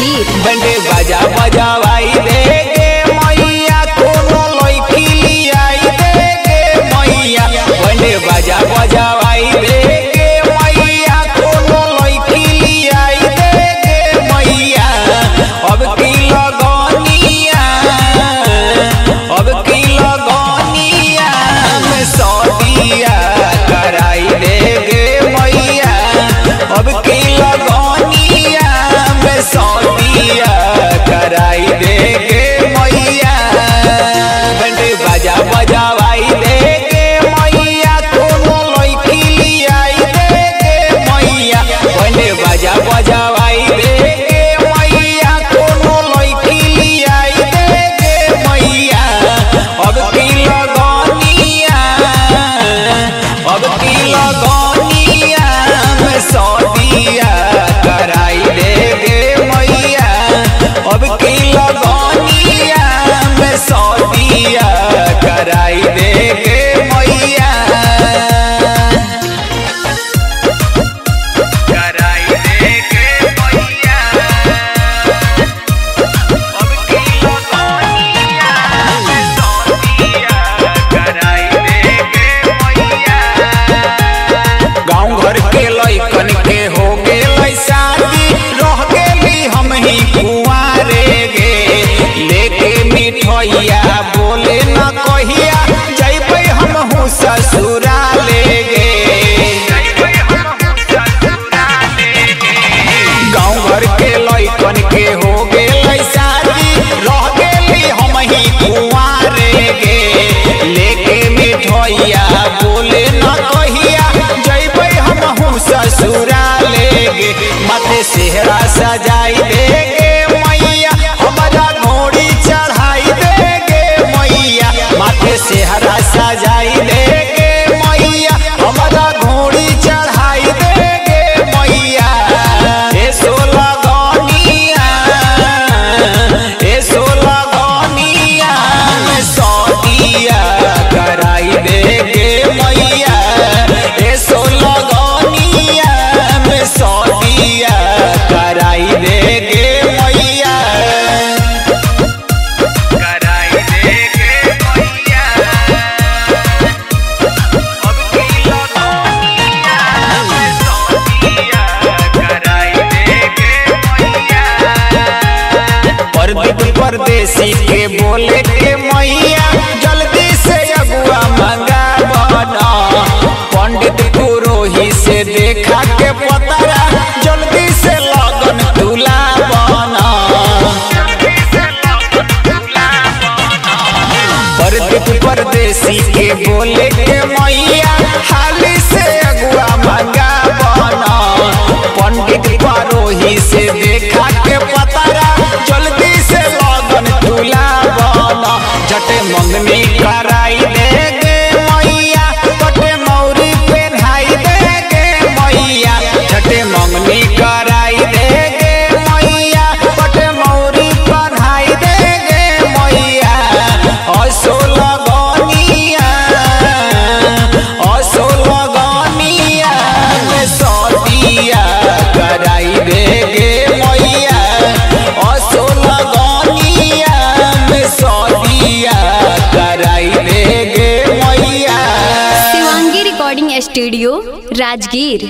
बंडे बजा बजा भाई। Yeah. सेहरा सजाई दे गे मैया। हमारा घोड़ी चढ़ाई दे गे मैया। माथे सेहरा सजाई दे परदेसी के बोले के मैया जल्दी से अगुआ मंगा बना। पंडित पुरोहित से देख स्टूडियो राजगीर।